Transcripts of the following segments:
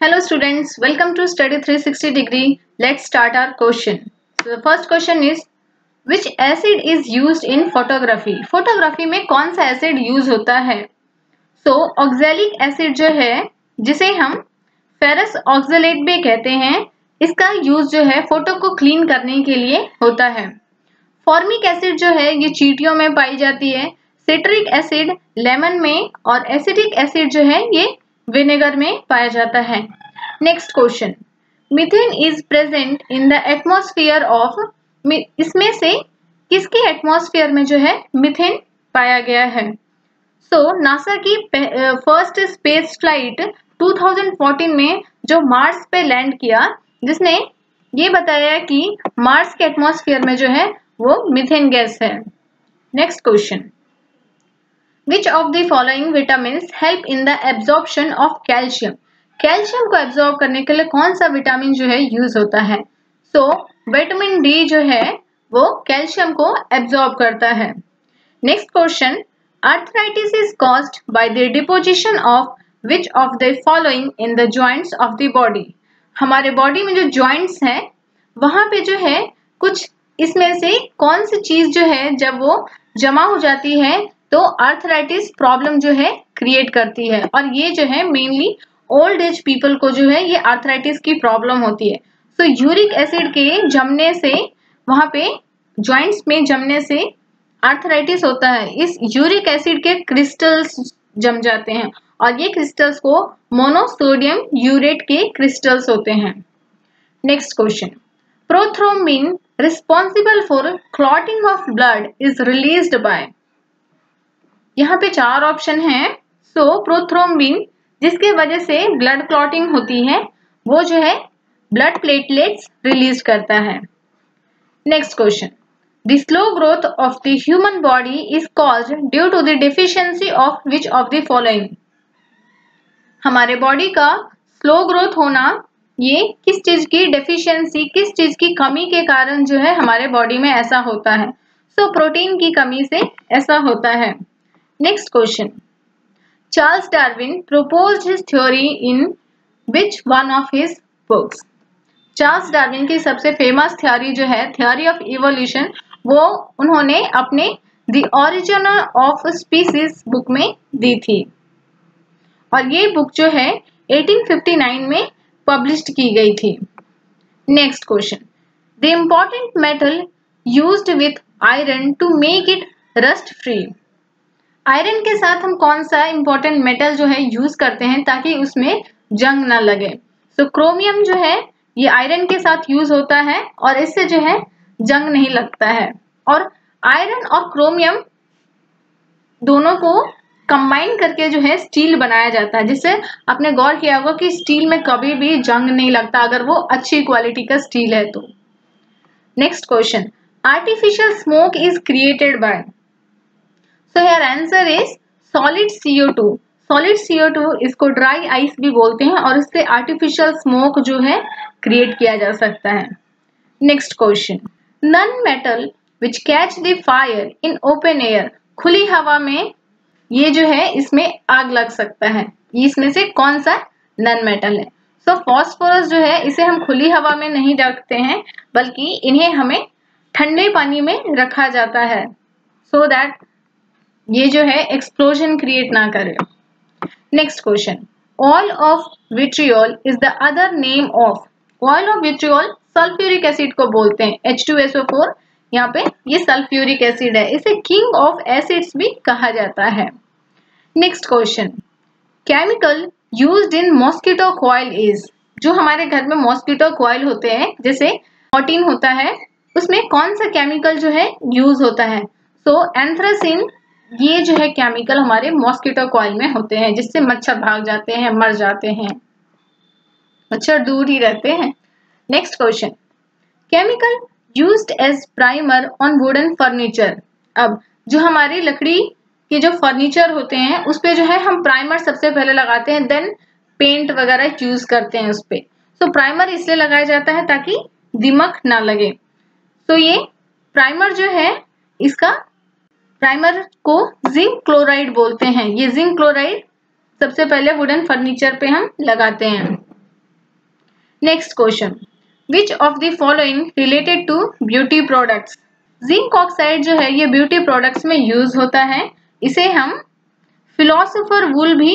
Hello students, welcome to study 360 degree. Let's start our question. So the first question is which acid is used in photography? Photography में कौन सा acid use होता है? So oxalic acid जो है जिसे हम फेरस ऑक्जेलेट भी कहते हैं इसका यूज़ जो है फ़ोटो को क्लीन करने के लिए होता है फॉर्मिक एसिड जो है ये चीटियों में पाई जाती है सिट्रिक एसिड लेमन में और एसिडिक एसिड जो है ये विनेगर में पाया जाता है। Next question methane is present in the atmosphere of इसमें से किसके एटमोस्फियर में जो है मिथेन पाया गया है? सो so, नासा की फ़र्स्ट स्पेस फ़्लाइट 2014 में जो मार्स पे लैंड किया जिसने ये बताया कि मार्स के एटमॉस्फेयर में जो है वो मिथेन गैस है। Next question which of the following vitamin help in the absorption of calcium calcium को एब्जॉर्ब करने के लिए कौन सा विटामिन जो है यूज़ होता है? सो विटामिन डी जो है, वो कैल्शियम को एब्जॉर्ब करता है। Next question arthritis is caused by the deposition of which of the following in the joints of the body हमारे बॉडी में जो ज्वाइंट्स हैं, वहाँ पे जो है, कुछ इसमें से कौन सी चीज़ जो है, जब वो जमा हो जाती है तो अर्थराइटिस प्रॉब्लम जो है क्रिएट करती है। और ये जो है मेनली ओल्ड एज पीपल को जो है, ये अर्थराइटिस की प्रॉब्लम होती है। सो यूरिक एसिड के जमने से, वहाँ पे ज्वाइंट्स में जमने से अर्थराइटिस होता है। इस यूरिक एसिड के क्रिस्टल्स जम जाते हैं। और ये क्रिस्टल्स को मोनोसोडियम यूरेट के क्रिस्टल्स होते हैं। Next question prothrombin responsible for clotting of blood is released by यहाँ पे चार ऑप्शन है सो so, प्रोथ्रोम्बिन जिसके वजह से ब्लड क्लॉटिंग होती है वो जो है ब्लड प्लेटलेट्स रिलीज़ करता है। Next question the slow growth of the human body is cause due to the deficiency of which of the following हमारे बॉडी का स्लो ग्रोथ होना ये किस चीज़ की डेफिशिएंसी किस चीज़ की कमी के कारण जो है हमारे बॉडी में ऐसा होता है। सो so, प्रोटीन की कमी से ऐसा होता है। Next question. Charles Darwin proposed his theory in which one of his books? Charles Darwin की सबसे फ़ेमस थ्योरी जो है थ्योरी ऑफ़ इवोल्यूशन वो उन्होंने अपने the origin of species book में दी थी और ये बुक जो है 1859 में पब्लिश की गई थी next question the important metal used with iron to make it rust free iron के साथ हम कौन सा इंपॉर्टेंट मेटल जो है यूज़ करते हैं ताकि उसमें जंग ना लगे? तो so, क्रोमियम जो है ये आयरन के साथ यूज़ होता है और इससे जो है जंग नहीं लगता है। और आयरन और क्रोमियम दोनों को कंबाइन करके जो है स्टील बनाया जाता है जिससे आपने गौर किया होगा कि स्टील में कभी भी जंग नहीं लगता अगर वो अच्छी क्वालिटी का स्टील है तो। Next question artificial smoke is created by so here answer is solid CO2 solid CO2 इसको ड्राई आइस भी बोलते हैं और इससे आर्टिफिशियल स्मोक जो है क्रिएट किया जा सकता है। Next question non metal which catch the fire in open air खुली हवा में ये जो है इसमें आग लग सकता है। इसमें से कौन सा नन मेटल है? सो so, फॉस्फोरस जो है इसे हम खुली हवा में नहीं रखते हैं बल्कि इन्हें हमें ठंडे पानी में रखा जाता है। सो दैट ये जो है एक्सप्लोजन क्रिएट ना करे। Next question oil of vitriol is the other name of oil of vitriol sulphuric acid को बोलते हैं H2SO4 यहाँ पे ये सल्फ्यूरिक एसिड है। इसे किंग ऑफ़ एसिड्स भी कहा जाता है। Next question chemical used in mosquito coil is जो हमारे घर में मॉस्किटो कॉयल होते हैं, जैसे मॉर्टिन होता है, उसमें कौन सा केमिकल जो है यूज़ होता है? सो एंथ्रासिन ये जो है केमिकल हमारे मॉस्किटो कॉयल में होते हैं जिससे मच्छर भाग जाते हैं मर जाते हैं। मच्छर दूर ही रहते हैं। Next question chemical used as primer on wooden furniture अब जो हमारी लकड़ी के जो फर्नीचर होते हैं उस पर जो है हम प्राइमर सबसे पहले लगाते हैं देन पेंट वगैरह यूज़ करते हैं उस पर सो so, प्राइमर इसलिए लगाया जाता है ताकि दिमक ना लगे। तो so, ये प्राइमर जो है इसका प्राइमर को जिंक क्लोराइड बोलते हैं। ये जिंक क्लोराइड सबसे पहले वुडन फर्नीचर पे हम लगाते हैं। Next question which of the following related to beauty products zinc oxide जो है, ये ब्यूटी प्रोडक्ट्स में यूज़ होता है। इसे हम फिलोसोफर वुल भी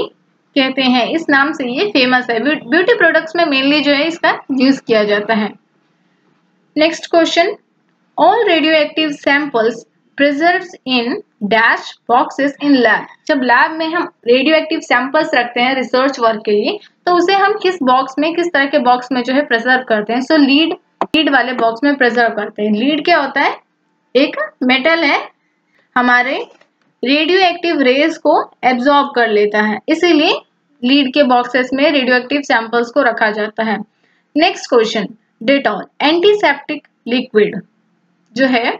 कहते हैं। इस नाम से ये फ़ेमस है। ब्यूटी प्रोडक्ट्स में मेनली जो है इसका यूज़ किया जाता है। Next question all radioactive samples preserve in dash boxes in lab जब लैब में हम रेडियो एक्टिव सैंपल्स रखते हैं रिसर्च वर्क के लिए तो उसे हम किस बॉक्स में, किस तरह के बॉक्स में जो है प्रिजर्व करते हैं? सो लीड लीड वाले बॉक्स में प्रिजर्व करते हैं। लीड क्या होता है? एक मेटल है, हमारे रेडियो एक्टिव रेज को एब्जॉर्ब कर लेता है। इसीलिए लीड के बॉक्सेस में रेडियो एक्टिव सैंपल्स को रखा जाता है। Next question Dettol antiseptic liquid जो है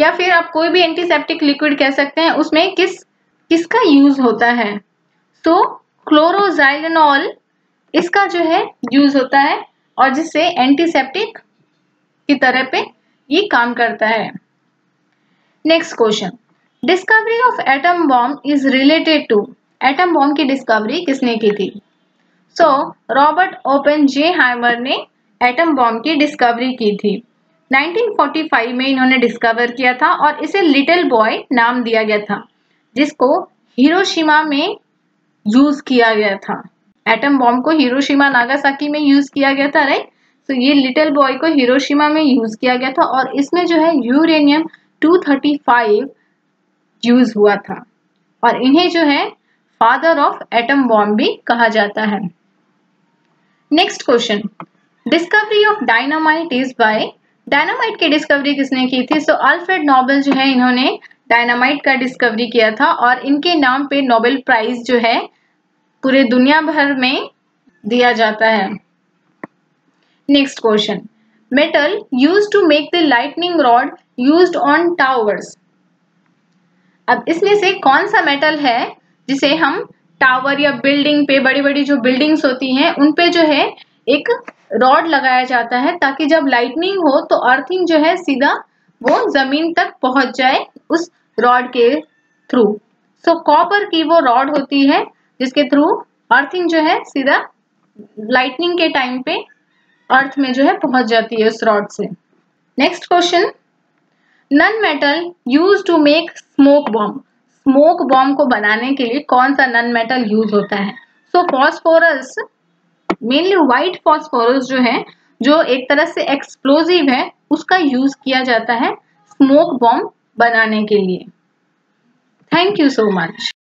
या फिर आप कोई भी एंटीसेप्टिक लिक्विड कह सकते हैं, उसमें किस, किसका यूज़ होता है? तो क्लोरोजाइलेनॉल इसका जो है यूज़ होता है और जिससे एंटीसेप्टिक की तरह पे ये काम करता है। Next question discovery of atom bomb is related to atom bomb की डिस्कवरी किसने की थी? सो रॉबर्ट ओपन जे हाइमर ने एटम बॉम्ब की डिस्कवरी की थी। 1945 में इन्होंने डिस्कवर किया था और इसे लिटिल बॉय नाम दिया गया था, जिसको हिरोशिमा में यूज़ किया गया था। एटम बॉम्ब को हिरोशिमा नागासाकी में यूज़ किया गया था राइट तो ये लिटिल बॉय को हिरोशिमा में यूज़ किया गया था और इसमें जो है यूरेनियम 235 यूज़ हुआ था। और इन्हें जो है फादर ऑफ़ एटम बॉम्ब भी कहा जाता है। Next question discovery of dynamite is by dynamite की डिस्कवरी किसने की थी? सो अल्फ्रेड नोबेल जो है, इन्होंने डायनामाइट का डिस्कवरी किया था और इनके नाम पे नोबेल प्राइज जो है, पूरे दुनिया भर में दिया जाता है। Next question metal use to make the lightning rod use on towers अब इसमें से कौन सा मेटल है, जिसे हम टावर या बिल्डिंग पे बड़ी बड़ी जो बिल्डिंग्स होती हैं, उन पे जो है एक रॉड लगाया जाता है ताकि जब लाइटनिंग हो तो अर्थिंग जो है सीधा वो ज़मीन तक पहुँच जाए उस रॉड के थ्रू सो कॉपर की वो रॉड होती है जिसके थ्रू अर्थिंग जो है सीधा लाइटनिंग के टाइम पे अर्थ में जो है पहुँच जाती है उस रॉड से. Next question non metal use to make smoke bomb smoke bomb को बनाने के लिए कौन सा नन मेटल यूज़ होता है? So so, phosphorus mainly white phosphorus जो है, जो एक तरह से एक्सप्लोजिव है, उसका यूज़ किया जाता है स्मोक बॉम्ब बनाने के लिए। Thank you so much